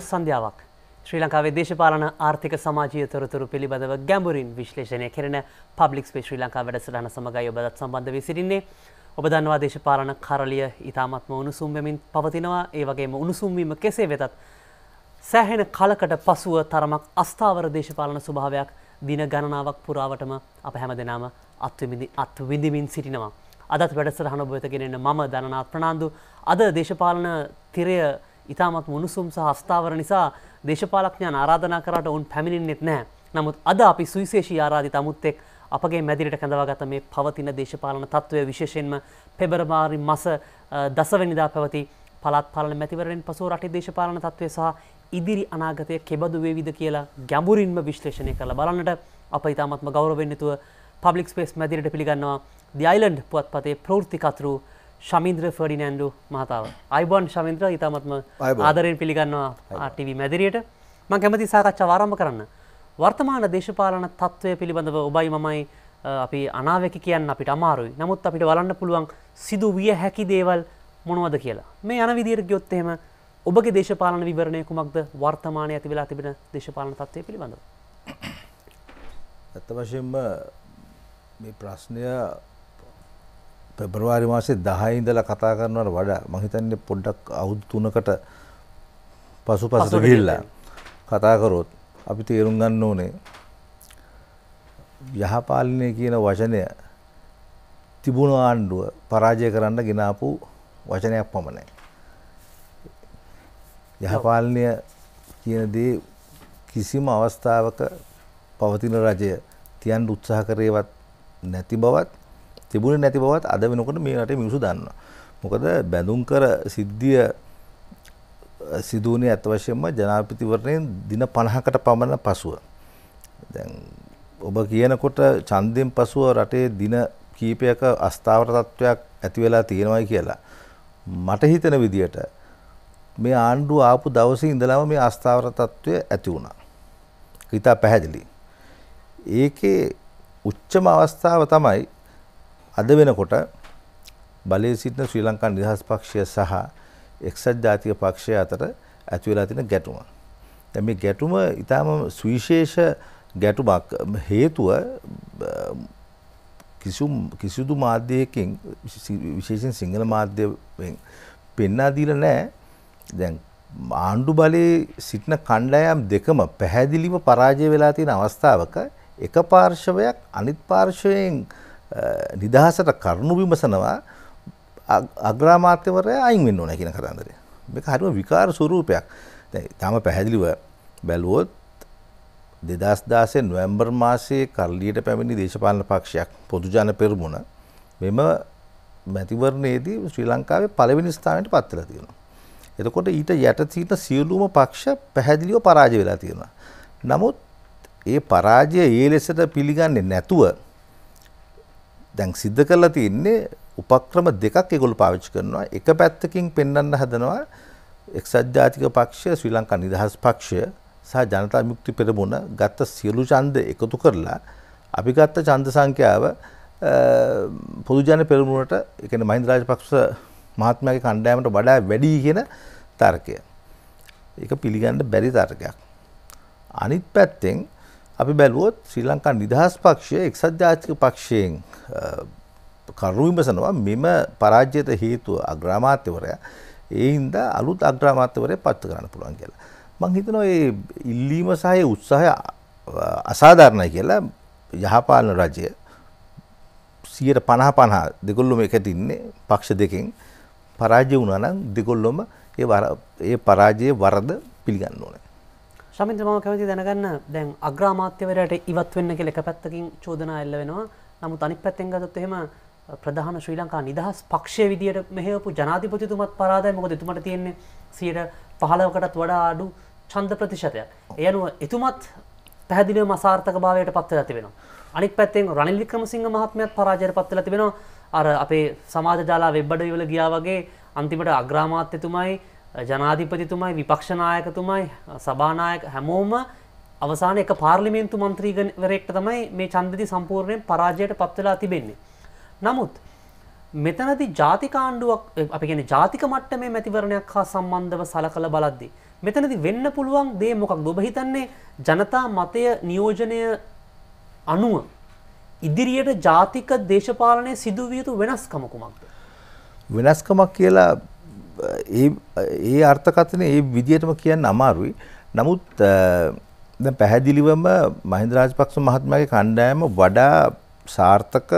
සන්ධ්‍යාවක්. ශ්‍රී ලංකාවේ දේශපාලන ආර්ථික සමාජීය තොරතුරු පිළිබඳව ගැඹුරින් විශ්ලේෂණය කෙරෙන පබ්ලික් ස්පේස් ශ්‍රී ලංකා වැඩසටහන සමගයි ඔබදත් සම්බන්ධ වී සිටින්නේ. ඔබ දන්නවා දේශපාලන කරලිය ඉතාමත්ම උණුසුම් වෙමින් පවතිනවා. ඒ වගේම උණුසුම් වීම කෙසේ වෙතත් සෑහෙන කලකට පසුව තරමක් අස්ථාවර දේශපාලන ස්වභාවයක් දින ගණනාවක් පුරාවටම අප හැම දෙනාම අත්විඳිමින් සිටිනවා. අදත් වැඩසටහන ඔබ වෙත ගෙනෙන මම දනනාත් ප්‍රනාන්දු අද දේශපාලන තිරය ඉතාමත් උණුසුම් සහ අස්ථාවර නිසා දේශපාලක්ඥයන් ආරාධනා කරට ඔවුන් පැමිණෙන්නෙත් නැහැ. නමුත් අද අපි සුවිශේෂී ආරාධිත අමුත් එක් අපගේ මැදිරිට කැඳවාගත මේ පවතින දේශපාලන තත්ත්වය විශේෂයෙන්ම පෙබරමාරි මස දසවැනිදා පැවති පළත් පාලන මැතිවරෙන් පසු රටේ දේශපාලන තත්ත්වය සහ ඉදිරි අනාගතය කෙබඳු වේවිද කියලා ගැඹුරින්ම විශ්ලේෂණය කරලා බලන්නට අප ඉතාමත්ම ගෞරවෙන් යුතුව පබ්ලික් ස්පේස් මැදිරිට පිළිගන්නවා දි අයිලන්ඩ් පුවත්පතේ ප්‍රවෘත්තිකතුරු ශමින්ද්‍ර ෆර්ඩිනෑන්ඩු මහතාව අයිබන් ශමින්ද්‍ර ඉතාමත්ම ආදරයෙන් පිළිගන්නවා ආටව මැදිරියට මං කැමති සාකච්ඡා වාරම්භ කරන්න. වර්තමාන දේශපාලන තත්ත්වය පිළිබඳව ඔබයි මමයි අපි අනාවක කියන්න අපිට අමාරුයි නමුත් අපිට වලන්න පුළුවන් සිදු විය හැකි දේවල් මොනවද කියලා. මේ යන විදිර ගයොත්තෙම ඔබගේ දේශපාලන විවරණය කුමක්ද වර්තමානය ඇති වෙලා තිබෙන දේශපාලන තත්වය පිළිබඳව. ඇත්ත වශයෙන්ම මේ ප්‍රශ්නය පෙබරවාරි මාසේ දහයිඉඳල කතා කරනවට වඩා මහිතන්නේ පොඩ්ඩක් අවුදු තුනකට පසු පසට ගිල්ලා කතාකරොත් අපි තේරුම් ගන්න ඕනේ යහපාලනය කියන වචනය තිබුණ ආණ්ඩුව පරාජය කරන්න ගෙනාපු වචනයක් පමණයි. යහපාලනය කියන දේ කිසිම අවස්ථාවක පවතින රජය තියන් උත්සාහ කරේවත් නැති බවත් තිබුණ නැති බවත් අද වෙනකොට මේ රටේ මිනිසු දන්න. මොකද බැඳුම් කර සිද්ධිය සිදුවනේ ඇත වශයෙන්ම ජනාපතිවරණයෙන් දින පණහකට පමණ පසුව. දැන් ඔබ කියනකොට චන්දයෙන් පසුව රටේ දින කීපයක අස්ථාවර තත්ත්වයක් ඇති වෙලා තියෙනවයි කියලා. මට හිතන විදියට මේ ආණ්ඩුව ආපු දවසේ ඉඳලාම මේ අස්ථාවර තත්ත්වය ඇති වුණා. ඉතා පැහැදිලි. ඒකේ උච්චම අවස්ථාව තමයි අද වෙනකොට බලය සිටින ශ්‍රී ලංකා නිදහස් පක්ෂය සහ එක්සත් ජාතික පක්ෂය අතර ඇති වෙලා තියෙන ගැටුම. දැන් මේ ගැටුම ඊටාම සුවිශේෂ ගැටුමක් හේතුව කිසිදු කිසිදු මාධ්‍යයකින් විශේෂයෙන් සිංහල මාධ්‍යයෙන් පෙන්වා දීලා නැහැ. දැන් ආණ්ඩු බලයේ සිටින කණ්ඩායම් දෙකම පැහැදිලිව පරාජය වෙලා තියෙන අවස්ථාවක එක පාර්ශවයක් අනිත් පාර්ශවයෙන් නිදහසට කරුණු විමසනවා අග්‍රාමාත්‍යවරයා අයින් වෙන්න ඕන කියන කතන්දරය. මේක හරිම විකාර ස්වරූපයක්. දැන් තාම පැහැදිලිව බැලුවොත් දෙදස් දාසේ නොවැම්බර් මාසයේ කරලියට පැමිණි දේශපාලන පක්ෂයක් පොදු ජන පෙරමුණ මෙම මැතිවරණයේදී ශ්‍රී ලංකාවේ පළවෙනි ස්ථානයට පත්වලා තියෙනවා. එතකොට ඊට යට සිට සියලුම පක්ෂ පැහැදිලිව පරාජය වෙලා තියෙනවා. නමුත් ඒ පරාජය ඒ ලෙසට පිළිගන්නේ නැතුව දැන් සිද්ධ කරලා තියෙන්නේ උපක්‍රම දෙකක් ඒගොල්ලෝ පාවිච්චි කරනවා. එක පැත්තකින් පෙන්වන්න හදනවා එක්සත් ජාතික පක්ෂය ශ්‍රී ලංකා නිදහස් පක්ෂය සහ ජනතා විමුක්ති පෙරමුණ ගත්ත සියලු ඡන්ද එකතු කරලා අපි ගත්ත ඡන්ද සංඛ්‍යාව පොදු ජන පෙරමුණට ඒ කියන්නේ මහින්ද රාජපක්ෂ මහත්මයාගේ කණ්ඩායමට වඩා වැඩි කියන තර්කය. ඒක පිළිගන්න බැරි තර්කයක්. අනිත් පැත්තෙන් අපි බැලුවොත් ශ්‍රී ලංකා නිදහස් පක්ෂය එක්සත් ජාතික පක්ෂයෙන් කරුණු විමසනවා මෙම පරාජ්‍යයට හේතුව අග්‍රාමාත්‍යවරයා ඒ හින්දා අලුත් අග්‍රාමාත්‍යවරයා පත් කරන්න පුළුවන් කියලා. මං හිතනවා ඒ ඉල්ලීම සහ උත්සාහය අසාධාරණයි කියලා යහපාලන රජය 150 50 දෙගොල්ලොම එකට ඉන්නේ පක්ෂ දෙකෙන් පරාජය වුණා නම් දෙගොල්ලොම ඒ ඒ පරාජයේ වරද පිළිගන්න ඕනේ. ශමින්ද්‍ර මම කැමති දැනගන්න දැන් අග්‍රාමාත්‍යවරයාට ඉවත් වෙන්න කියලා එක පැත්තකින් චෝදනා එල්ල වෙනවා. නමුත් අනිත් පැත්තෙන් ගත්තොත් එහෙම ප්‍රධාන ශ්‍රී ලංකා නිදහස් පක්ෂය විදියට මෙහෙවපු ජනාධිපතිතුමත් පරාදයි මොකද එතුමට තියෙන්නේ 15කටත් වඩා අඩු ඡන්ද ප්‍රතිශතයක්. ඒ අනුව එතුමත් පැහැදිලිවම අසාර්ථක භාවයට පත් වෙලා තිබෙනවා. අනිත් පැත්තෙන් රනිල් වික්‍රමසිංහ මහත්මයාත් පරාජයට පත් වෙලා තිබෙනවා. අර අපේ සමාජ ජාලා වෙබ් අඩවිවල ගියා වගේ අන්තිමට අග්‍රාමාත්‍යතුමයි ජනාධිපතිතුමයි විපක්ෂ නායකතුමයි සභානායක හැමෝම අවසාන එක පාර්ලිමේන්තු මන්ත්‍රීවරයෙක්ට තමයි මේ ඡන්දති සම්පූර්ණයෙන් පරාජයට පත් වෙලා තිබෙන්නේ. නමුත් මෙතනදී ජාතික ආණ්ඩුවක් අපි කියන්නේ ජාතික මට්ටමේ මැතිවරණයක් හා සම්බන්ධව සලකලා බලද්දී මෙතනති වෙන්න පුළුවන් දේ මොකක් ඔබ හිතන්නේ ජනතා මතය නියෝජනය අනුව ඉදිරියට ජාතික දේශපාලනය සිදුවිය යුතු වෙනස්කමකුමක්ද. වෙනස්කමක් කියලා ඒ ඒ අර්ථකථන ඒ විදිහටම කියන්න අමාරුයි. නමුත් දැන් පැහැදිලිවම මහින්ද රාජපක්ෂ මහත්මයාගේ කණ්ඩායම වඩා සාර්ථක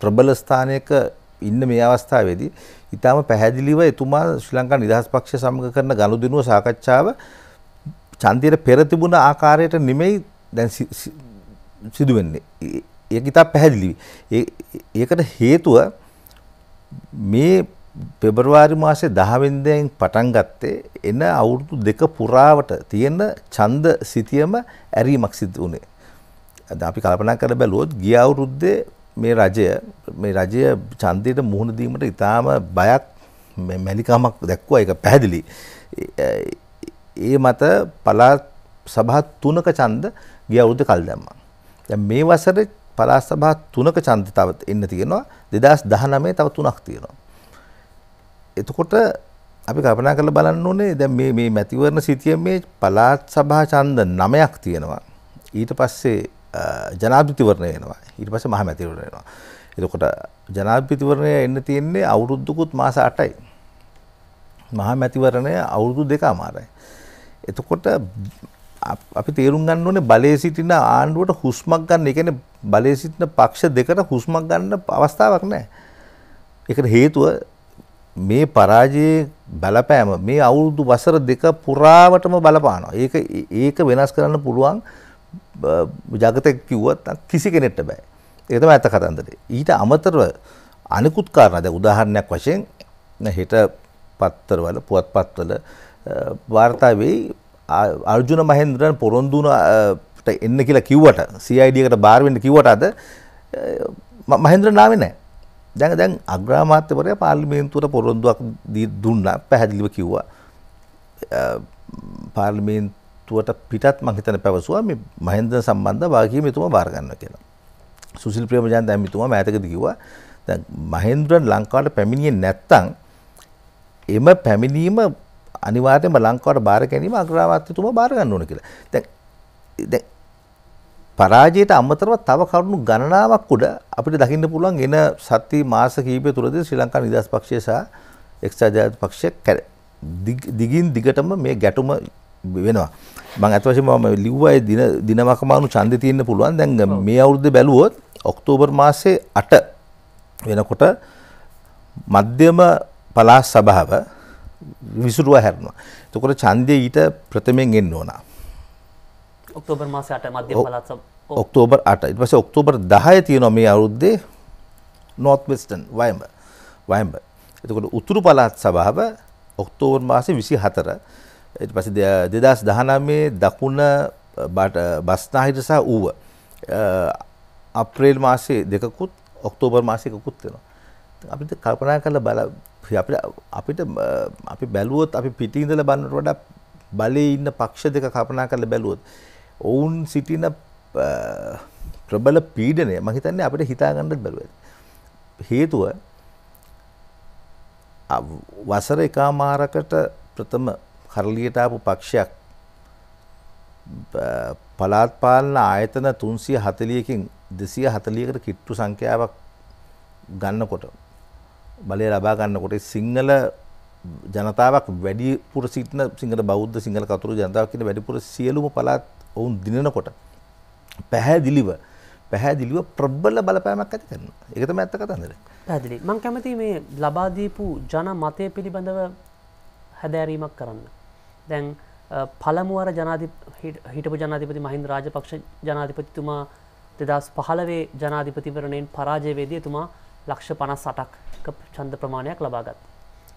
ප්‍රබල ස්ථානයක ඉන්න මේ අවස්ථාවේදී ඊටාම පැහැදිලිව එතුමා ශ්‍රී ලංකා නිදහස් පක්ෂය සමග කරන ගනුදෙනුව සාකච්ඡාව ඡන්දයට පෙර තිබුණ ආකාරයට නෙමෙයි දැන් සිදු වෙන්නේ. ඒක ඉතා පැහැදිලිවි. ඒකට හේතුව මේ පෙබරවාරි මාසේ 10 වෙනිදායින් පටන් ගත්තේ එන අවුරුදු දෙක පුරාවට තියෙන ඡන්ද සිතියම ඇරීමක් සිදු වුණේ. අද අපි කල්පනා කර බැලුවොත් ගිය අවුරුද්දේ මේ රජය මේ රජය ඡන්දයට මුහුණ දීමට ඉතාම බයක් මැලිකමක් දැක්වුවා ඒක පැහැදිලි. ඒ මත පළාත් සභා තුනක ඡන්ද ගිය අවුරුද්දේ කල් දැම්මා. දැන් මේ වසරේ පළාත් සභා තුනක ඡන්ද තව එන්න තියෙනවා 2019 තව තුනක් තියෙනවා. එතකොට අපි කල්පනා කරලා බලන්න ඕනේ දැන් මේ මේ මැතිවරණ සිටියේ පළාත් සභා ඡන්ද 9ක් තියෙනවා. ඊට පස්සේ ජනාධිපතිවරණය එනවා. ඊට පස්සේ මහ මැතිවරණය එනවා. එතකොට ජනාධිපතිවරණය එන්න තියෙන්නේ අවුරුද්දකුත් මාස 8යි. මහා මැතිවරණය අවුරුදු දෙකමාරයි. එතකොට අපි තේරුම් ගන්න ඕනේ බලයේ සිටින ආණ්ඩුවට හුස්මක් ගන්න. ඒ කියන්නේ බලයේ සිටින පක්ෂ දෙකට හුස්මක් ගන්න අවස්ථාවක් නැහැ. ඒකට හේතුව මේ පරාජයේ බලපෑම මේ අවුරුදු වසර දෙක පුරාවටම බලපානවා. ඒක ඒක වෙනස් කරන්න පුළුවන් ජගතෙක් කිව්වත් කිසි කෙනෙක්ට බෑ. ඒක තමයි ඇත්ත කතන්දරේ. ඊට අමතරව අනිකුත් කාරණා දැන් උදාහරණයක් වශයෙන් හෙට පත්තරවල පුවත්පත්වල වාර්තා වෙයි අර්ජුන මහෙන්ද්‍රන් පොරොන්දුනට එන්න කියලා කිව්වට CID එකට බාර වෙන්න කිව්වට අද මහෙන්ද්‍ර නාමේ නැහැ. දැන් දැන් අග්‍රාමාත්‍යවරයා පාර්ලිමේන්තුවට පොරොන්දුවක් දුන්නා පැහැදිලිව කිව්වා. පාර්ලිමේන්තුවට පිටත් මං හිතන පැවසුවා මේ මහෙන්ද්‍ර සම්බන්ධ වාගකීම එතුමා බාර ගන්නවා කියලා. සුසිල් ප්‍රේමජාන් දැන් මෙතුමා මෑතකදී කිව්වා දැන් මහෙන්ද්‍රන් ලංකාවට පැමිණියේ නැත්තම් එම පැමිණීම අනිවාර්යයෙන්ම ලංකාවට බාර ගැනීම අග්‍රාමාත්‍යතුමා බාර ගන්න ඕන කියලා. දැන් දැන් පරාජයට අමතරව තව කරුණු ගණනාවක් උඩ අපිට දකින්න පුළුවන් එන සති මාස කිහිපය තුළදී ශ්‍රී ලංකා නිදහස් පක්ෂය සහ එක්සත් ජාතික පක්ෂය දිගින් දිගටම මේ ගැටුම වෙනවා. මම අත වශයෙන්ම මම ලිව්වා ඒ දින දිනවකමානු ඡන්දෙ තියෙන්න පුළුවන්. දැන් මේ අවුරුද්දේ බැලුවොත් ඔක්තෝබර් මාසේ 8 වෙනකොට මධ්‍යම පළාත් සභාව විසුරුව හැරෙනවා. එතකොට ඡන්දය ඊට ප්‍රථමයෙන් එන්න ඕන. ඔක්තෝබර් මාසේ 8 මධ්‍යම පළාත් ඔක්තෝබර් 8 ඊට පස්සේ ඔක්තෝබර් 10 තියෙනවා මේ අවුරුද්දේ නෝර්ත් වෙස්ටර්න් වයඹ වයඹ. එතකොට උතුරු පළාත් සභාව ඔක්තෝබර් මාසේ 24 ඊට පස්සේ 2019 දකුණ බස්නාහිර සහ ඌව. අප්‍රේල් මාසේ දෙකකුත් ඔක්තෝබර් මාසේ එකකුත් වෙනවා. අපිට කල්පනා කරලා බල අපිට අපිට අපි බැලුවොත් අපි පිටින් ඉඳලා බලනට වඩා බලයේ ඉන්න පක්ෂ දෙක කල්පනා කරලා බැලුවොත් ඔවුන් සිටින ප්‍රබල පීඩනය මම හිතන්නේ අපිට හිතා ගන්නත් බැරුව. හේතුව වසර එකමාරකට ප්‍රථම කරලියට ආපු පක්ෂයක් පළාත් පාලන ආයතන 340කින් 240කට කිට්ටු සංඛ්‍යාවක් ගන්නකොට බලය ලබා ගන්නකොට සිංහල ජනතාවක් වැඩිපුර සිටින සිංහල බෞද්ධ සිංහල කතුරු ජනතාවක් කියන වැඩිපුර සියලුම පළාත් ඔවුන් දිනනකොට පැහැදිලිව පැහැදිලිව ප්‍රබල බලපෑමක් ඇති කරනවා. ඒක තමයි ඇත්ත කතන්දර. පැහැදිලි. මම කැමතියි මේ ලබා දීපු ජන මතය පිළිබඳව හැදෑරීමක් කරන්න. දැන් පළමුවර හිටපු ජනාධිපති මහින්ද රාජපක්ෂ ජනාධිපතිතුමා දෙදස් පහළවේ ජනාධිපතිවරණයෙන් පරාජයවේදී තුමා ලක්ෂ පනස් සටක් චන්ද ප්‍රමාණයක් ලබාගත්.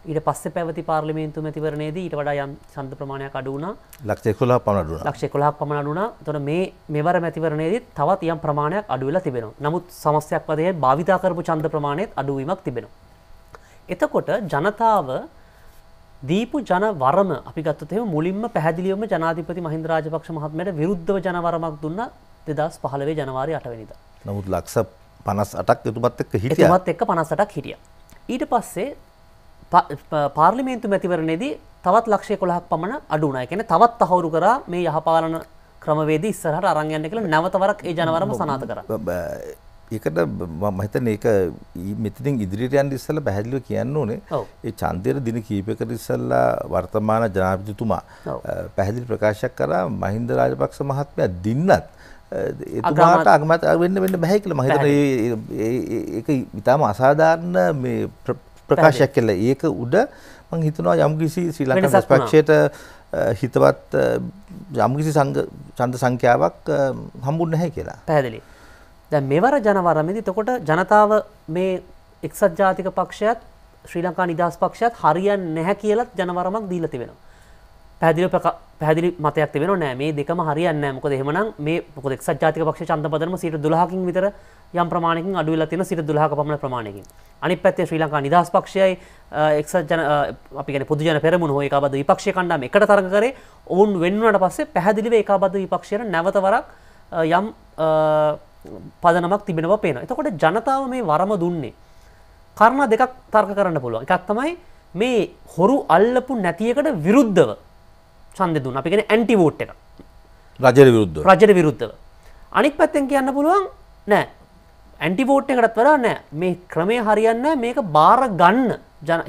ඊට පස්ස පැවති පාර්ලිමේන්තු මැතිවරණයේදී ඊට වඩා යම් සන්ද ප්‍රමාණයක් අඩුවුණ ලක්ෂ කොලා පමණඩුන ලක්ෂ කොලා පමණඩුන තොන මේ මෙවර මැතිවරණයේදී තවත් යම් ප්‍රමාණයක් අඩුවෙලා තිබෙනවා. නමුත් සමස්යක් වදය භාවිතා කරපු චන්ද ප්‍රමාණයත් අඩුවීමක් තිබෙනවා. එතකොට ජනතාව දීපු ජන වරම අපි ගත්තතේ මුලින්ම පැහැදිලියම ජනාධිපති මහින්ද රාජපක්ෂ මහත්මයට විරුද්ධව ජනවරමක් දුන්න දෙදස් පහළවේ ජනවාරි අටවනිද. නමුත් ලක්ෂ පනස් අටක් එතුමත් එක්ක හිටියමත් එක්ක පනසටක් හිටිය. ඊට පස්සේ පාර්ලිමේන්තු මැතිවරණයේදී තවත් ලක්ෂය කොළහක් පමණ අඩුනාය කෙන තවත් අහවුරු කරා මේ යහපාලන ක්‍රමවේද ඉස්සරහට අරංයන්න කළ නැවතවරක් ඒ ජනවරම සනාත කර. ඒකට මහිතන ඒක මෙතින් ඉදිරියට යන් ඉස්සල පැහැදිලිව කියන්න ඕනේ. ඒ චන්දයට දින කීපයකට ඉස්සල්ලා වර්තමාන ජනාධිපතිතුමා ඔව්. පැහැදිලි ප්‍රකාශයක් කරා මහින්ද රාජපක්ෂ මහත්මයා දින්නත් එතුමාට අගමත. වෙන්න වෙන්න බැහැ කියලා මම හිතනවා. ඒක ඉතාම අසාධාරණ මේ ප්‍රකාශයක් කියලා ඒක උඩ මම හිතනවා යම්කිසි ශ්‍රී ලංකා වෙනසක් වුණා. පක්ෂයට හිතවත් යම්කිසි සංඝ ඡන්ද සංඛ්‍යාවක් හම්බුන්නේ නැහැ කියලා. පැහැදිලි දැන් මෙවර ජනවරමදි තකොට ජනතාව මේ එක්සත් ජාතික පක්ෂයත් ශ්‍රී ලංකා නිදහස් පක්ෂයත් හරියන් නැහැ කියලත් ජනවරමක් දීල තිබෙනවා පැදිලි පැදිලි මතයක් තිබෙන නෑ. මේ දෙකම හරියන්න මොකද එහෙමනම් මේ මොකද එක්සත් ජාතික පක්ෂ චන්දපදනම සිට දුලහකින් විතර යම් ප්‍රමාණකින් අඩුවෙලා තියෙන සිට දුලහක පමණ ප්‍රමාණයකින්. අනිත් පැත්තේ ශ්‍රී ලංකා නිදහස් පක්ෂයයි අ, එක්සත් ජන අ, අපි කියන්නේ පොදු ජන පෙරමුණ හෝ ඒකාබද්ධ විපක්ෂ කණ්ඩායම එකට තරඟ කරේ. ඔවුන් වෙන්නුනට පස්සේ පැහැදිලිව ඒකාබද්ධ විපක්ෂයට නැවත වරක් අ, යම් අ, පදනමක් තිබෙනවා පේන. එතකොට ජනතාව මේ වරම දුන්නේ කරුණා දෙකක් තර්ක කරන්න පුළුවන්. එකක් තමයි මේ හොරු අල්ලපු නැතියකට විරුද්ධව. ඡන්දෙ දුන්න. අපි කියන්නේ ඇන්ටි වෝට් එක. රජයට විරුද්ධව. රජයට විරුද්ධව. අනික් පැත්තෙන් කියන්න පුළුවන් නෑ ඇන්ටි වෝට් එකටත් වඩා නෑ මේ ක්‍රමය හරියන්න මේක බාර ගන්න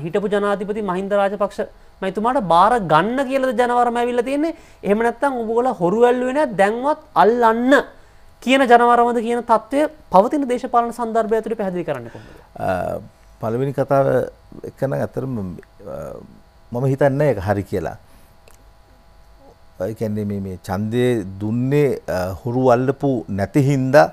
හිටපු ජනාධිපති මහින්ද රාජපක්ෂ මැතුමාට බාර ගන්න කියලද ජනවරම ඇවිල්ලා තියෙන්නේ එහෙම නැත්නම් ඔබගොල්ලෝ හොරු ඇල්ලුවේ නෑ දැන්වත් අල්ලන්න කියන ජනවරමද කියන තත්ත්වය පවතින දේශපාලන සන්දර්භය ඇතුළේ පැහැදිලි කරන්න කොහොමද? පළවෙනි කතාව එකන ඇතරම මම හිතන්න එක හරි කියලා. එකන්නේ මේ මේ චන්දය දුන්නේ අ, හුරු අල්ලපු නැති හින්දා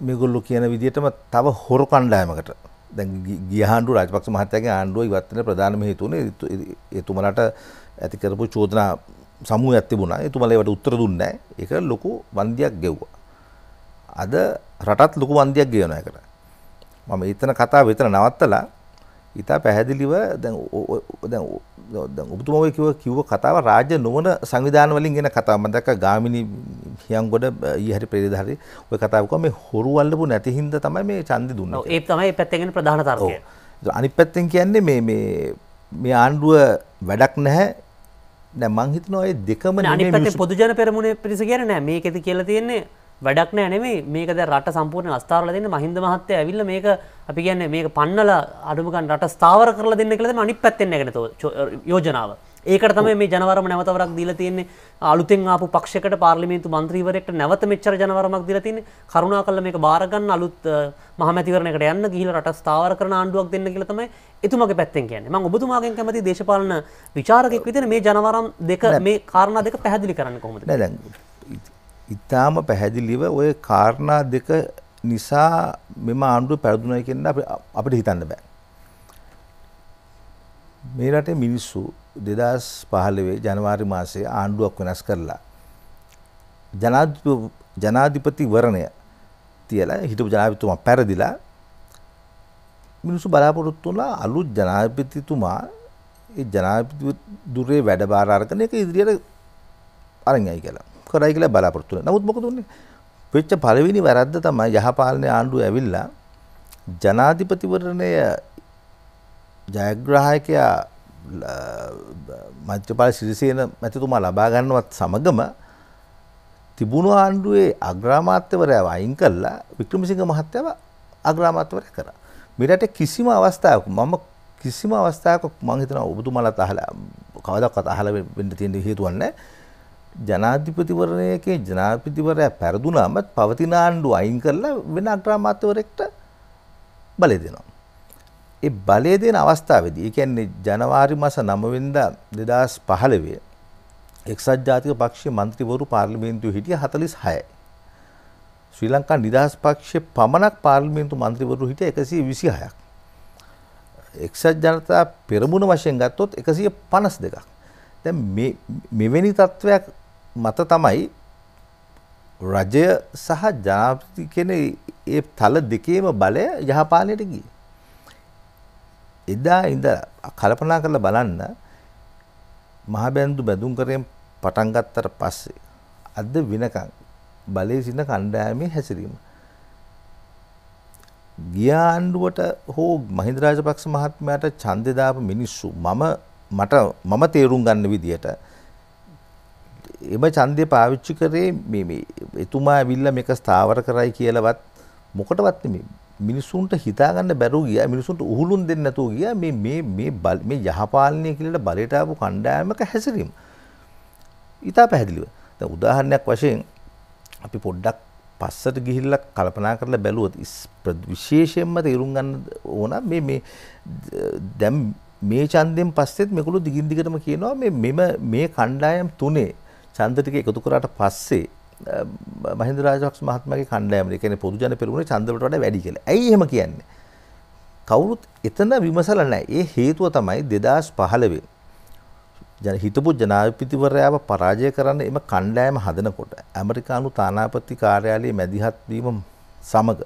මේගොල්ලු කියන විදිටම තව හොරු කණ්ඩායමකට දැන් ගි- ගිය ආණ්ඩුව රාජපක්ෂ මහත්තයාගේ ආණ්ඩුව ඉවත් වෙන ප්‍රධානම හේතුවනේ එතු- ඒ- එතුමලට ඇති කරපු චෝදනා සමූහයක් තිබුණා. එතුමලා ඒවට උත්තර දුන්නේ නැහැ. ඒක ලොකු වන්දියක් ගෙව්වා. අද රටත් ලොකු වන්දියක් ගෙවනවා එකට. මම එතන කතාව එතන නවත්තලා ඉතා පැහැදිලිව දැන් ඔ- ඔ- දැන් ඔ- දැන් ඔබතුමා ඔය කිව්ව කිව්ව කතාව රාජ්‍ය නොවන සංවිධාන වලින් එන කතාව. මම දැක්ක ගාමිණී හියන්ගොඩ ඊ හරි පෙරේද හරි ඔය කතාව කිව්වා මේ හොරු අල්ලපු නැති හින්දා තමයි මේ ඡන්දෙ දුන්නේ ඔව්, ඒ තමයි පැත්තගෙන ප්‍රධාන තර්කය. අනිත් පැත්තෙන් කියන්නේ මේ මේ මේ ආණ්ඩුව වැඩක් නැහැ. දැන් මං හිතනවා ඒ දෙකම නෙමෙයි පත මිනිස්සු- පොදුජන පෙරමුණ පිරිස කියන නෑ. මේක ඇති කියලා තියෙන්නේ වැඩක් නෑ නෙමේ මේක දැන් රට සම්පූර්ණ අස්ථාවරලා දෙන්න මහින්ද මහත්තයා ඇවිල්ලා මේක අපි කියන්නේ මේක පන්නලා අඩුම ගන්න රට ස්ථාවර කරලා දෙන්න කියලා තමයි අනිත් පැත්තෙන් නැගෙන යෝජනාව. ඒකට තමයි මේ ජනවරම නැවතවරක් දීලා තියෙන්නේ අලුතෙන් ආපු පක්ෂයකට පාර්ලිමේන්තු මන්ත්‍රීවරයෙක්ට නැවත මෙච්චර ජනවරමක් දීලා තියෙන්නේ කරුණාකරලා මේක බාර ගන්න අලුත් මහමැතිවරණයකට යන්න ගිහිල්ලා රට ස්ථාවර කරන ආණ්ඩුවක් දෙන්න කියලා තමයි එතුමාගේ පැත්තෙන් කියන්නේ. මම ඔබතුමාගෙන් කැමති දේශපාලන විචාරකෙක් විදිහට මේ ජනවරම් දෙක මේ කාරණා දෙක පැහැදිලි කරන්න කොහොමද? නෑ දැන් ඉතාම පැහැදිලිව ඔය කාරණා දෙක නිසා මෙම ආණ්ඩුව පැරදුනයි කියන්න අප- අපිට හිතන්න බෑ. මේ රටේ මිනිස්සු දෙදස් පහළවේ ජනවාරි මාසයේ ආණ්ඩුවක් වෙනස් කරලා ජනාධිප- ජනාධිපතිවරණය තියලා හිටපු ජනාධිපතිතුමා පැරදිලා මිනිස්සු බලාපොරොත්තු වුණා අලුත් ජනාධිපතිතුමා ඒ ජනාධිපති දුරේ වැඩබාර අරගෙන ඒක ඉදිරියට අරන් යයි කියලා. කරයි කියලා බලාපොරොත්තු වෙනවා. නමුත් මොකද උනේ? වෙච්ච පළවෙනි වැරද්ද තමයි යහපාලන ආණ්ඩුව ඇවිල්ලා ජනාධිපතිවරණය ජයග්‍රාහකයා ල- මෛත්‍රීපාල සිරිසේන මැතිතුමා ලබා ගන්නවත් සමගම තිබුණු ආණ්ඩුවේ අග්‍රාමාත්‍යවරයාව අයින් කළා වික්‍රමසිංහ මහත්තයාව අග්‍රාමාත්‍යවරයා කරා. මේ රටේ කිසිම අවස්ථාවක මම කිසිම අවස්ථාවක මම හිතනවා ඔබතුමාලත් අහලා කවදාවත් අහලා වෙන්න තියෙන හේතුවක් නැහැ. ජනාධිපතිවරණයකේ ජනාධිපතිවරයා පැරදුනාම පවතින ආණ්ඩුව අයින් කරලා වෙන අග්‍රාමාත්‍යවරයෙක්ට බලය දෙනවා. ඒ බලය දෙන අවස්ථාවේදී ඒ කියන්නේ ජනවාරි මාස 9 වෙනිදා 2015 එක්සත් ජාතික පක්ෂයේ මන්ත්‍රීවරු පාර්ලිමේන්තුවේ හිටිය 46යි. ශ්‍රී ලංකා නිදහස් පක්ෂයේ පමණක් පාර්ලිමේන්තු මන්ත්‍රීවරු හිටිය 126ක්. එක්සත් ජනතා පෙරමුණ වශයෙන් ගත්තොත් 152ක්. දැන් මේ මෙවැනි තත්ත්වයක් මත තමයි රජය සහ ජනාධිපති කියන ඒ තල දෙකේම බලය යහපාලනයට ගියේ. එදා ඉඳලා කල්පනා කරලා බලන්න මහබැඳු බැඳුම් කරෙන් පටන් ගත්තට පස්සේ අද වෙනකන් බලයේ සිටින කණ්ඩායමේ හැසිරීම ගිය ආණ්ඩුවට හෝ මහින්ද රාජපක්ෂ මහත්මයාට ඡන්දේ දාපු මිනිස්සු මම මට මම තේරුම් ගන්න විදියට එම ඡන්දය පාවිච්චි කරේ මේ මේ එතුමා ඇවිල්ලා මේක ස්ථාවර කරයි කියලාවත් මොකටවත් නෙමෙයි මිනිසුන්ට හිතාගන්න බැරුව ගියා මිනිසුන්ට උහුලුම් දෙන්න නැතුව ගියා මේ මේ මේ මේ යහපාලනය කියලා බලයට ආපු කණ්ඩායමක හැසිරීම. ඊට පැහැදිලිව. දැන් උදාහරණයක් වශයෙන් අපි පොඩ්ඩක් පස්සට ගිහිල්ලා කල්පනා කරලා බැලුවොත් විශේෂයෙන්ම තේරුම් ගන්න ඕන මේ මේ දැන් මේ ඡන්දයෙන් පස්සෙත් මේගොල්ලෝ දිගින් දිගටම කියනවා මේ මෙම මේ කණ්ඩායම් තුනේ ඡන්ද ටික එකතු කරාට පස්සේ මහින්ද රාජපක්ෂ මහත්මයාගේ කණ්ඩායම ඒ කියන්නේ පොදු ජන පෙරමුණේ ඡන්ද වලට වඩා වැඩි කියලා. ඇයි එහෙම කියන්නේ? කවුරුත් එතන විමසලා නැහැ. ඒ හේතුව තමයි 2015 ජන හිතපු ජනාධිපතිවරයාව පරාජය කරන්න එම කණ්ඩායම හදනකොට ඇමරිකානු තානාපති කාර්යාලයේ මැදිහත් වීම සමග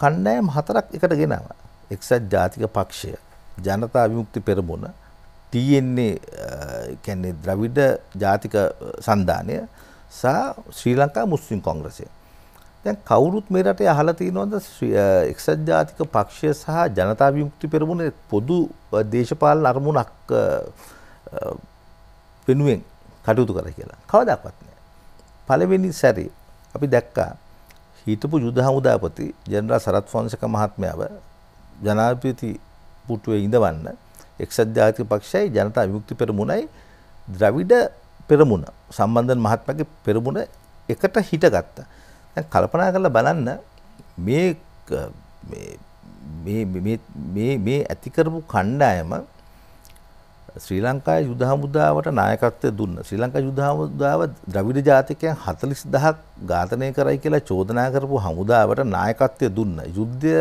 කණ්ඩායම් හතරක් එකට ගෙනාවා. එක්සත් ජාතික පක්ෂය, ජනතා විමුක්ති පෙරමුණ, TNA කියන්නේ ද්‍රවිඩ ජාතික සන්ධානය සහ ශ්‍රී ලංකා මුස්ලිම් කොංග්‍රසය. දැන් කවුරුත් මේ රටේ අහලා තියෙනවද එක්සත් ජාතික පක්ෂය සහ ජනතා විමුක්ති පෙරමුණේ පොදු දේශපාලන අරමුණක් වෙනුවෙන් කටයුතු කර කියලා. කවදාවත් නෑ. පළවෙනි සැරේ අපි දැක්කා හිටපු යුද හමුදාපති ජනරාල් සරත් ෆොන්සේක මහත්මයාව ජනාධිපති පුටුවේ ඉඳවන්න එක්සත් ජාතික පක්ෂයයි ජනතා විමුක්ති පෙරමුණයි ද්‍රවිඩ පෙරමුණ සම්බන්ධන් මහත්මයාගේ පෙරමුණ එකට හිටගත්තා. දැන් කල්පනා කරලා බලන්න මේ මේ මේ මේ ඇති කරපු කණ්ඩායම ශ්‍රී ලංකා යුද හමුදාවට නායකත්වය දුන්න. ශ්‍රී ලංකා යුද හමුදාව ද්‍රවිඩ ජාතිකයන් 40000ක් ඝාතනය කරයි කියලා චෝදනා කරපු හමුදාවට නායකත්වය දුන්න. යුද්ධය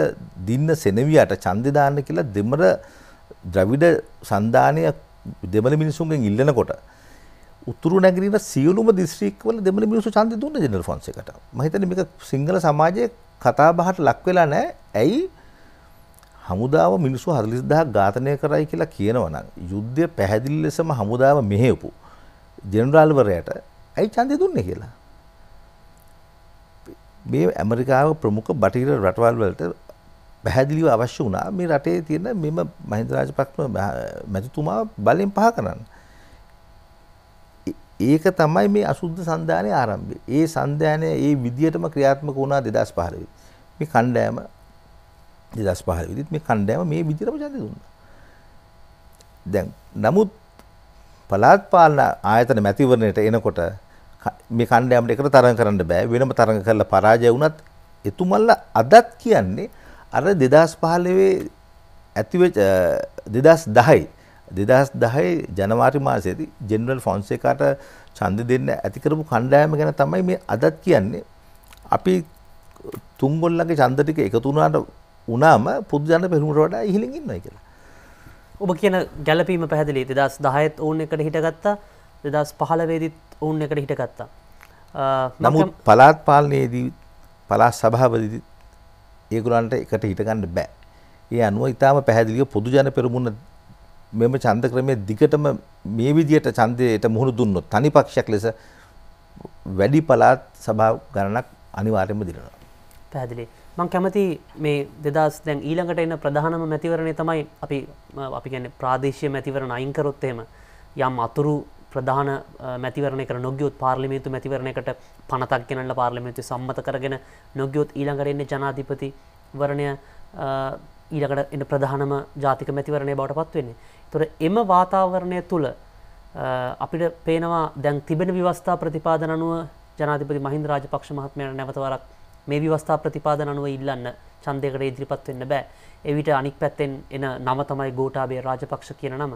දින්න සෙනවියට ඡන්දේ දාන්න කියලා දෙමළ ද්‍රවිඩ සන්ධානය දෙමළ මිනිසුන්ගෙන් ඉල්ලනකොට උතුරු නැගරීම සියලුම දිස්ත්‍රික්කවල දෙමළ මිනිස්සු ඡන්දෙ දුන්න ජෙනරල් ෆොන්සේකට. මම හිතන්නේ මේක සිංහල සමාජයේ කතා බහට ලක් වෙලා නැහැ. ඇයි හමුදාව මිනිස්සු 40000ක් ඝාතනය කරයි කියලා කියනවනම් යුද්ධය පැහැදිලි ලෙසම හමුදාව මෙහෙයපු ජෙනරාල්වරයාට ඇයි ඡන්දය දුන්නේ කියලා. මේ ඇමරිකාව ප්‍රමුඛ බටහිර රටවල් වලට පැහැදිලිව අවශ්‍ය වුණා මේ රටේ තියෙන මෙම මහින්ද රාජපක්ෂ මැතිතුමා බලෙන් පහ කරන්න. ඒක තමයි මේ අසුද්ධ සන්ධානයේ ආරම්භය. ඒ සන්ධානය ඒ විදියටම ක්‍රියාත්මක වුණා 2015 මේ කණ්ඩායම දෙදස් පහල විදිත් මේ කණ්ඩෑම මේ විදිරම ජද දුන්න. දැන් නමුත් පලාත් පාලන ආයතන මැතිවරණයට එනකොට මේ කණ්ඩෑමට එකට තරඟ කරන්න බෑ වෙනම තරඟ කරලා පරාජය වුණත් එතුමල්ල අදත් කියන්නේ අර දෙදස් පහලවේ ඇතිවෙච දෙදස් දහයි දෙදස් දහයි ජනවාරි මාසේති ජෙනරල් ෆොන්සේකාට චන්ද දෙන්න ඇතිකරපු කණ්ඩෑම ගැන තමයි මේ අදත් කියන්නේ අපි තුන්ගොල්ලගේ චන්දටික එකතුනාට උනාම පුදු ජන පෙරුමට වඩා ඉහළින් ඉන්නයි කියලා. ඔබ කියන ගැලපීම පැහැදිලි දෙදස් දහයත් ඔවුන් එකට හිටගත්තා දෙදස් පහලවේදිත් ඔවුන් එකට හිටගත්තා. නමුත් පලාත් පාලනයේදී පලා සභාවදි ඒගුලන්ට එකට හිටගන්න බෑ. ඒ අනුව ඉතාම පැහැදිලිව පොදු ජන පෙරමුණ මෙම චන්ද ක්‍රමය දිගටම මේ විදියට චන්දයට මුහුණු දුන්නොත් තනි පක්ෂයක් ලෙස වැඩි පලාත් සභාව ගණනක් අනිවාර්යයෙන්ම දිනනවා. පැහැදිලි. මං කැමති මේ දෙදස් දැන් ඊළඟට එන්න ප්‍රධානම මැතිවරණය තමයි අපි අපි ගැන ප්‍රාදේශය මැතිවරණ අයිංකරොත් එහෙම යම් අතුරු ප්‍රධාන මැතිවරණයක නොගියොත් පාර්ලිමේන්තු මැතිවරණයකට පනතක් ගෙනල්ලා පාර්ලිමේන්තුවේ සම්මත කරගෙන නොගියොත් ඊළඟට එන්නේ ජනාධිපති වරණය ඊළඟට එන්න ප්‍රධානම ජාතික මැතිවරණය බවට පත් වෙන්නේ. ඒතොර එම වාතාවරණය තුල අපිට පේනවා දැන් තිබෙන ව්‍යවස්ථා ප්‍රතිපාදන අනුව ජනාධිපති මහින්ද රාජපක්ෂ මහත්මයාට නැවත වරක් මේ විවස්ථා ප්‍රතිපාදන අනුව ඉල්ලන්න ඡන්දයකට ඉදිරිපත් වෙන්න බෑ. එවිට අනික් පැත්තෙන් එන නම තමයි ගෝඨාභය රාජපක්ෂ කියන නම.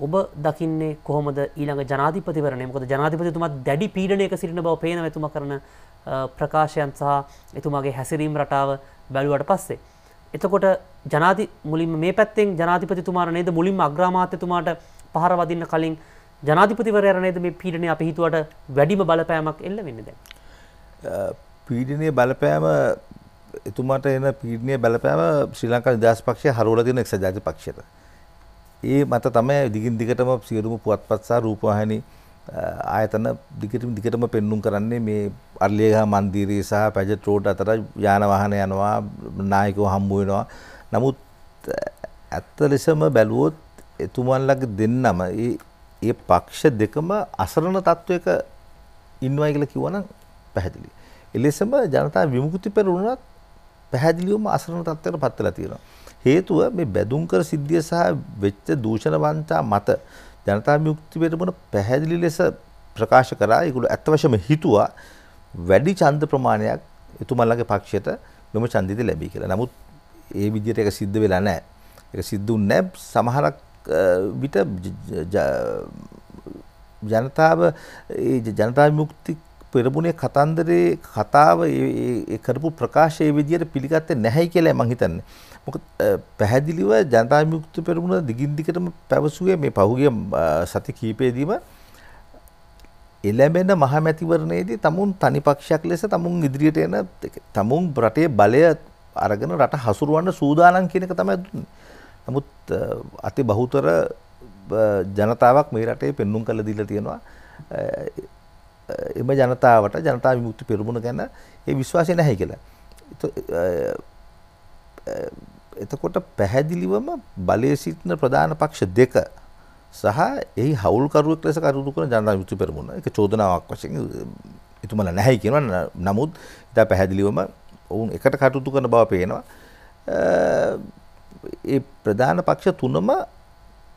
ඔබ දකින්නේ කොහොමද ඊළඟ ජනාධිපතිවරණය? මොකද ජනාධිපතිතුමා දැඩි පීඩනයක සිටින බව පේන එතුමා කරන ප්‍රකාශයන් සහ එතුමාගේ හැසිරීම් රටාව බැලුවට පස්සේ. එතකොට ජනාධි මුලින්ම මේ පැත්තෙන් ජනාධිපතිතුමාට නේද මුලින්ම අග්‍රාමාත්‍යතුමාට පහර වදින්න කලින් ජනාධිපතිවරයා නේද මේ පීඩනය අපි හිතුවට වැඩිම බලපෑමක් එල්ල වෙන්නේ දැන්. පීඩනය බලපෑම එතුමාට එන පීඩනය බලපෑම ශ්‍රී ලංකා නිදහස් පක්ෂය හරවල තියෙන එක්සත් ජාතික පක්ෂයට. ඒ මත තමයි දිගින් දිගටම සියලුම පුවත්පත් සහ රූපවාහිනී ආයතන දිගටම දිගටම පෙන්නුම් කරන්නේ මේ අර්ලියගහ මන්දිරී සහ පැජට් රෝඩ් අතර යාන වාහන යනවා නායකව හම්බ වෙනවා. නමුත් ඇත්ත ලෙසම බැලුවොත් එතුමන්ලගේ දෙන්නම ඒ ඒ පක්ෂ දෙකම අසරණ තත්ත්වයක ඉන්නවයි කියලා කිව්වනම් පැහැදිලි. එලෙසම ජනතා විමුක්ති පෙරමුණත් පැහැදිලිවම අසරණ තත්ත්වයකට පත් වෙලා තියෙනවා. හේතුව මේ බැදුම්කර සිද්ධිය සහ වෙච්ච දූෂණ වංචා මත ජනතා විමුක්ති පෙරමුණ පැහැදිලි ලෙස ප්‍රකාශ කරා ඒගොල්ලෝ ඇත්ත වශයෙන්ම හිතුවා වැඩි ඡන්ද ප්‍රමාණයක් එතුමන්ලගේ පක්ෂයට මෙම ඡන්දිත ලැබී කියලා. නමුත් ඒ විදිහට ඒක සිද්ධ වෙලා නැහැ. ඒක සිද්ධ වුණේ නැහැ. සමහරක් විට ජනතාව ඒ ජනතා විමුක්ති පෙරමුණේ කතන්දරේ කතාව කරපු ප්‍රකාශය විදියට පිළිගත්තේ නැහැ කියලා මම හිතන්නේ. මොකද පැහැදිලිව ජනතා විමුක්ති පෙරමුණ දිගින් දිගටම පැවසුවේ මේ පහුගිය සති කීපයේදීම එළඹෙන මහමැතිවරණයේදී තමුන් තනිපක්ෂයක් ලෙස තමුන් ඉදිරියට එන තමුන් රටේ බලය අරගෙන රට හසුරුවන්න සූදානම් කියන එක තමයි දුන්නේ. නමුත් අති බහුතර ජනතාවක් මේ රටේ පෙන්눔 කළ දීලා තියෙනවා. එම ජනතාවට ජනතා විමුක්ති පෙරමුණ ගැන ඒ විශ්වාසය නැහැ කියලා. එතකොට පැහැදිලිවම බලයේ සිටින ප්‍රධාන පක්ෂ දෙක සහ එහි හවුල්කරුවෙක් ලෙස කටයුතු කරන ජනතා විමුක්ති පෙරමුණ ඒක චෝදනාවක් වශයෙන් එතුමලා නැහැ කියනවා. නමුත් ඉතා පැහැදිලිවම ඔවුන් එකට කටයුතු කරන බව පේනවා. ඒ ප්‍රධාන පක්ෂ තුනම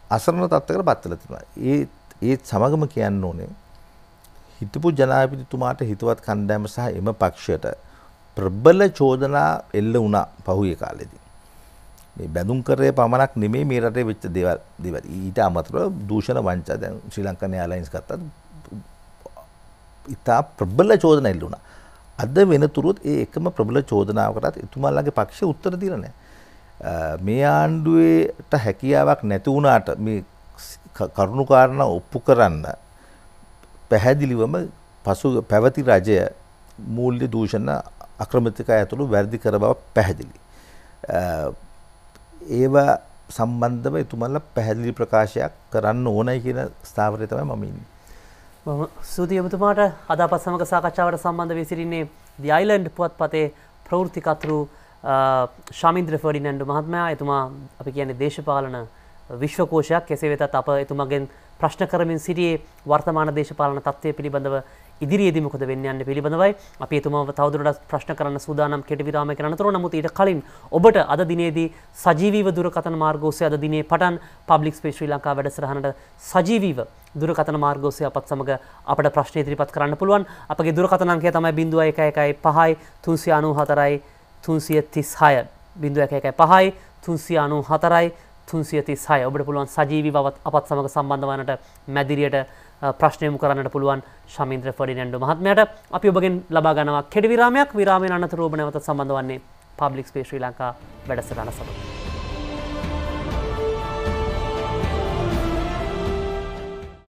අසරණ තත්ත්වයකට පත් වෙලා තිනවා. ඒ ඒ සමගම කියන්න ඕනේ හිටපු ජනාධිපතිතුමාට හිතවත් කණ්ඩායම සහ එම පක්ෂයට ප්‍රබල චෝදනා එල්ල වුණා පහුගිය කාලෙදී. මේ බැඳුම් කරේ පමණක් නෙමෙයි මේ රටේ වෙච්ච දේවල් දේවල්. ඊට අමතරව දූෂණ වංචා දැන් ශ්‍රී ලංකන් එයාලයින්ස් ගත්තත් ඉතා ප්‍රබල චෝදනා එල්ල වුණා. අද වෙනතුරුත් ඒ එකම ප්‍රබල චෝදනාවකටත් එතුමාලගේ පක්ෂ උත්තර දීලා නැහැ. මේ ආණ්ඩුවේට හැකියාවක් නැති වුණාට මේ කරුණු කාරණා ඔප්පු කරන්න පැහැදිලිවම පසු පැවති රජය මූල්‍ය දූෂණ අක්‍රමිතික ඇතුළු වැරදි කර බව පැහැදිලි. ඒවා සම්බන්ධව එතුමල්ල පැහැදිලි ප්‍රකාශයක් කරන්න ඕනයි කියන ස්ථාවරය තමයි මම ඉන්නේ. බොහොම ස්තුතියි ඔබතුමාට අද අපත් සමග සාකච්ඡාවට සම්බන්ධ වී සිටින්නේ දි අයිලන්ඩ් පුවත්පතේ ප්‍රවෘත්තිකතුරු ශමින්ද්‍ර ෆර්ඩිනැන්ඩු මහත්මයා එතුමා අපි කියන්නේ දේශපාලන විශ්වකෝෂයක් කෙසේ වෙතත් අප එතුමගෙන් ප්‍රශ්න කරමින් සිටියේ වර්තමාන දේශපාලන තත්ත්වය පිළිබඳව ඉදිරියේදී මොකද වෙන්න යන්නේ පිළිබඳවයි අපි එතුමාව තවදුරටත් ප්‍රශ්න කරන්න සූදානම් කෙටි විරාමයක අනතුරු නමුත් ඊට කලින් ඔබට අද දිනේදී සජීවීව දුරකථන මාර්ග ඔස්සේ අද දිනේ පටන් පබ්ලික් ස්පේස් ශ්‍රී ලංකා වැඩසටහනට සජීවීව දුරකථන මාර්ග ඔස්සේ අපත් සමග අපට ප්‍රශ්න ඉදිරිපත් කරන්න පුළුවන්. අපගේ දුරකථන අංකය තමයි 0111 5යි 394යි 336 0111 5යි 394යි තුන්සිය තිස්හය ඔබට පුළුවන් සජීවි බවත් අපත් සමඟ සම්බන්ධ වනට මැදිරියට ප්‍රශ්නයමු කරන්නට පුළුවන් ශමින්ද්‍ර ෆඩිනැන්ඩු මහත්මයට. අපි ඔබගෙන් ලබා ගනවා කෙඩි විරාමයක්. විරාමය අනත රෝබ නැවත සබඳ වන්නේ පබ්ලික් ස්පේ ශ්‍රී ලංකා වැඩසටන සබඳ.